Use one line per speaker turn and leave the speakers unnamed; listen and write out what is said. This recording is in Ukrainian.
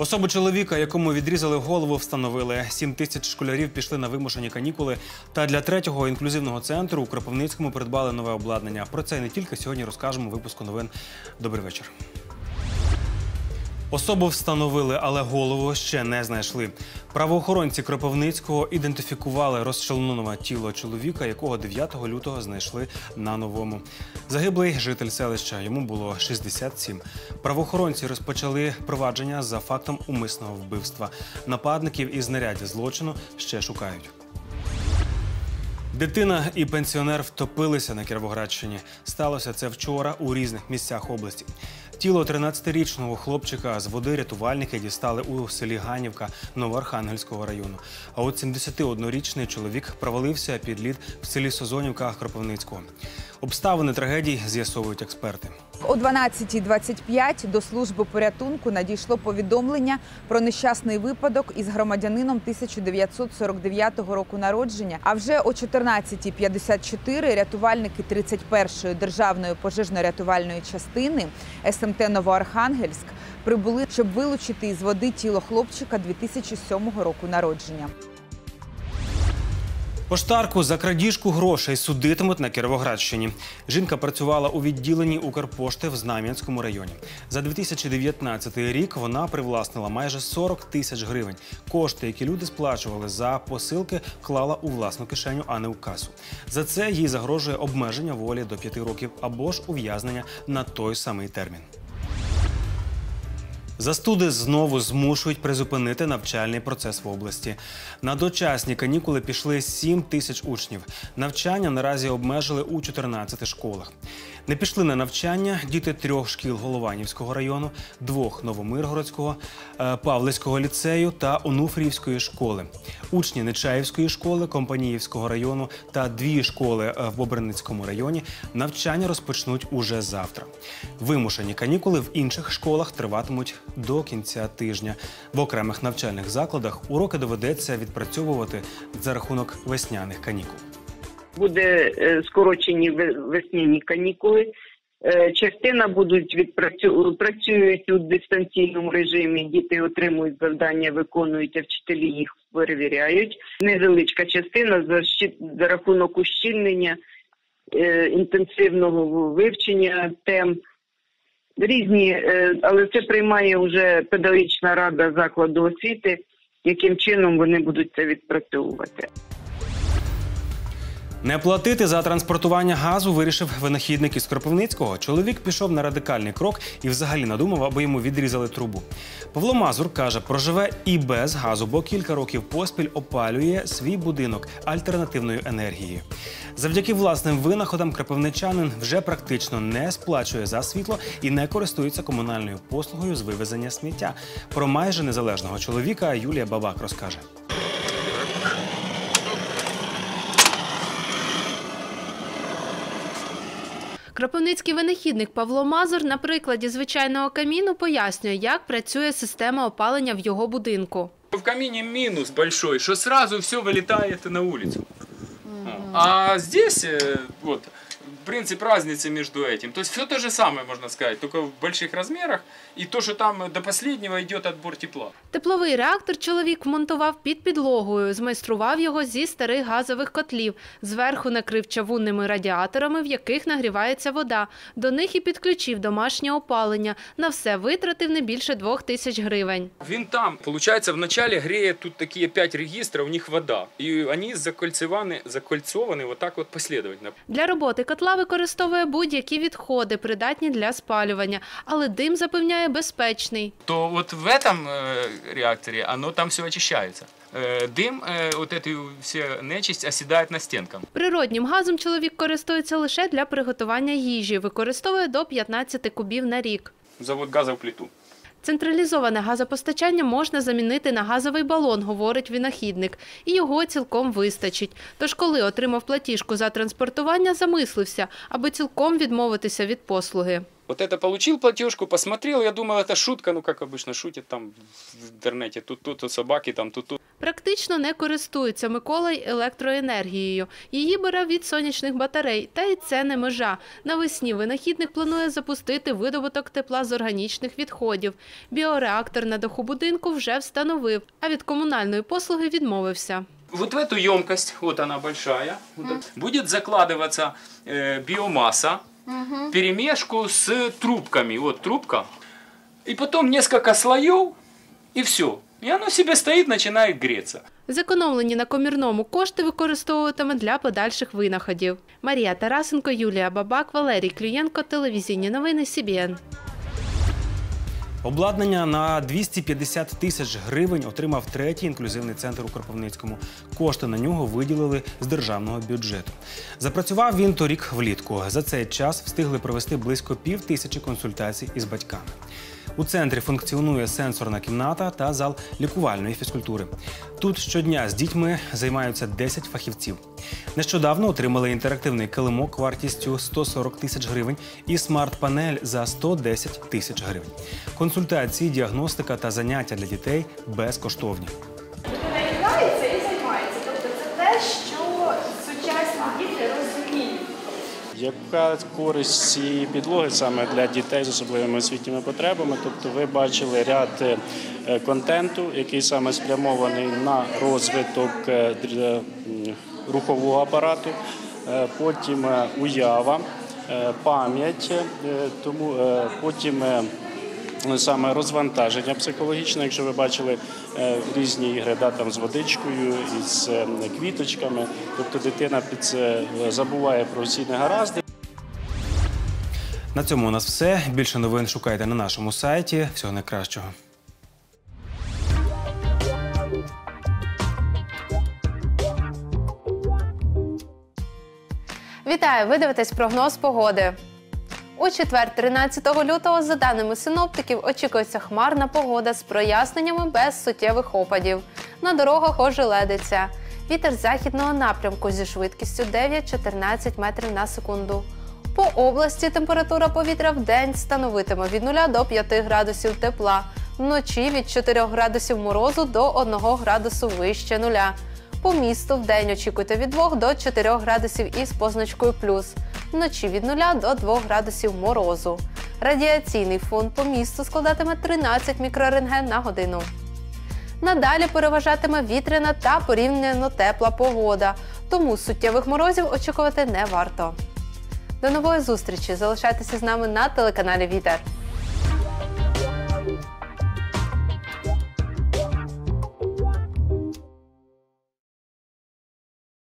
Особу чоловіка, якому відрізали голову, встановили. Сім тисяч школярів пішли на вимушені канікули. Та для третього інклюзивного центру у Кропивницькому придбали нове обладнання. Про це не тільки сьогодні розкажемо у випуску новин. Добрий вечір. Особу встановили, але голову ще не знайшли. Правоохоронці Кропивницького ідентифікували розчленоване тіло чоловіка, якого 9 лютого знайшли на новому. Загиблий житель селища. Йому було 67. Правоохоронці розпочали провадження за фактом умисного вбивства. Нападників і знаряддя злочину ще шукають. Дитина і пенсіонер втопилися на Кіровоградщині. Сталося це вчора у різних місцях області. Тіло 13-річного хлопчика з води рятувальники дістали у селі Ганівка Новоархангельського району. А от 71-річний чоловік провалився під лід в селі Созонівка Кропивницького. Обставини трагедії з'ясовують експерти.
О 12.25 до служби порятунку надійшло повідомлення про нещасний випадок із громадянином 1949 року народження. А вже о 14.54 рятувальники 31-ї державної пожежно-рятувальної частини СМТ Новоархангельськ прибули, щоб вилучити із води тіло хлопчика 2007 року народження.
Поштарку за крадіжку грошей судитимуть на Кіровоградщині. Жінка працювала у відділенні Укрпошти в Знам'янському районі. За 2019 рік вона привласнила майже 40 тисяч гривень. Кошти, які люди сплачували за посилки, клала у власну кишеню, а не у касу. За це їй загрожує обмеження волі до 5 років або ж ув'язнення на той самий термін. Застуди знову змушують призупинити навчальний процес в області. На дочасні канікули пішли 7 тисяч учнів. Навчання наразі обмежили у 14 школах. Не пішли на навчання діти трьох шкіл Голованівського району, двох Новомиргородського, е, Павлицького ліцею та Онуфріївської школи. Учні Нечаївської школи, Компаніївського району та дві школи е, в Бобриницькому районі навчання розпочнуть уже завтра. Вимушені канікули в інших школах триватимуть до кінця тижня. В окремих навчальних закладах уроки доведеться відпрацьовувати за рахунок весняних канікул.
Буде е, скорочені ве- весняні канікули. Е, Частина будуть відпрацю... працюють у дистанційному режимі. Діти отримують завдання, виконують, а вчителі їх перевіряють. Невеличка частина за, щі- за рахунок ущільнення е, інтенсивного вивчення тем. Різні, е, але це приймає вже педагогічна рада закладу освіти, яким чином вони будуть це відпрацьовувати.
Не платити за транспортування газу вирішив винахідник із Кропивницького. Чоловік пішов на радикальний крок і взагалі надумав, аби йому відрізали трубу. Павло Мазур каже, проживе і без газу, бо кілька років поспіль опалює свій будинок альтернативною енергією. Завдяки власним винаходам кропивничанин вже практично не сплачує за світло і не користується комунальною послугою з вивезення сміття. Про майже незалежного чоловіка Юлія Бабак розкаже.
Кропивницький винахідник Павло Мазур на прикладі звичайного каміну пояснює, як працює система опалення в його будинку.
В камине минус большой, что сразу все вылетает на улицу. А здесь вот принцип разницы между этим. То есть все то же самое, можно сказать, только в больших размерах. И то, что там до последнего идет отбор тепла.
Тепловий реактор чоловік вмонтував під підлогою, змайстрував його зі старих газових котлів. Зверху накрив чавунними радіаторами, в яких нагрівається вода. До них і підключив домашнє опалення. На все витратив не більше двох тисяч гривень.
Винтам, получается, вначале греет тут такие пять регистров, у них вода. И они закольцеваны, закольцованы вот так вот последовательно.
Для роботи котла використовує будь-які відходи, придатні для спалювання, але дим запевняє безпечний.
То вот в этом э, реакторе оно там все очищается. Э, дым, э, вот эту все нечисть оседает на стенкам.
Природнім газом чоловік користується лише для приготування їжі, використовує до 15 кубів на рік.
Завод газа в плиту.
Централізоване газопостачання можна замінити на газовий балон, говорить винахідник, і його цілком вистачить. Тож, коли отримав платіжку за транспортування, замислився, аби цілком відмовитися від послуги.
Вот это получил платежку, посмотрел, я думал, это шутка, ну как обычно шутят там в интернете, тут тут, тут собаки, там тут тут.
Практично не користується Микола й електроенергією. Її бере від сонячних батарей, та й це не межа. Навесні винахідник планує запустити видобуток тепла з органічних відходів. Біореактор на даху будинку вже встановив, а від комунальної послуги відмовився.
Вот в эту емкость, вот она большая, вот это, будет закладываться э, биомасса, перемешку с трубками. Вот трубка. И потом несколько слоев, и все. І оно себе стоїть, починає грітися.
Зекономлені на комірному кошти використовуватиме для подальших винаходів. Марія Тарасенко, Юлія Бабак, Валерій Клюєнко, телевізійні новини СІБІН.
Обладнання на 250 тисяч гривень отримав третій інклюзивний центр у Кропивницькому. Кошти на нього виділили з державного бюджету. Запрацював він торік влітку. За цей час встигли провести близько пів тисячі консультацій із батьками. У центрі функціонує сенсорна кімната та зал лікувальної фізкультури. Тут щодня з дітьми займаються 10 фахівців. Нещодавно отримали інтерактивний килимок вартістю 140 тисяч гривень і смарт-панель за 110 тисяч гривень. Консультації, діагностика та заняття для дітей безкоштовні.
грається і займається. Тобто це те, що сучасні діти розуміють.
Яка користь цієї підлоги саме для дітей з особливими освітніми потребами? Тобто ви бачили ряд е, контенту, який саме спрямований на розвиток е, м, рухового апарату, е, потім е, уява, е, пам'ять, е, тому е, потім е, саме розвантаження психологічне, якщо ви бачили е, різні ігри, да, там з водичкою, із е, квіточками, тобто дитина під це е, забуває про всі негаразди.
На цьому у нас все. Більше новин шукайте на нашому сайті. Всього найкращого.
Вітаю! Ви дивитесь прогноз погоди. У четвер, 13 лютого, за даними синоптиків, очікується хмарна погода з проясненнями без суттєвих опадів. На дорогах ожеледиться. Вітер західного напрямку зі швидкістю 9-14 метрів на секунду. По області температура повітря в день становитиме від 0 до 5 градусів тепла, вночі від 4 градусів морозу до 1 градусу вище нуля. По місту в день очікуйте від 2 до 4 градусів із позначкою плюс. Вночі від 0 до 2 градусів морозу. Радіаційний фон по місту складатиме 13 мікрорентген на годину. Надалі переважатиме вітряна та порівняно тепла погода, тому суттєвих морозів очікувати не варто. До нової зустрічі! Залишайтеся з нами на телеканалі Вітер.